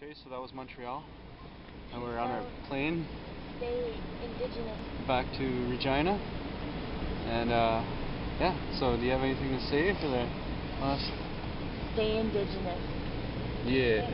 Okay, so that was Montreal. And we're on our plane back to Regina. And uh, yeah, so do you have anything to say for the last? Stay indigenous. Yeah.